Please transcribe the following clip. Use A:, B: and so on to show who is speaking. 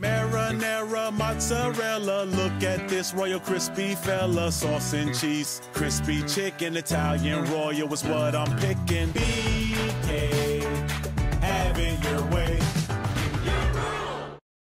A: Marinara, mozzarella. Look at this royal crispy fella. Sauce and cheese, crispy chicken, Italian royal is what I'm picking.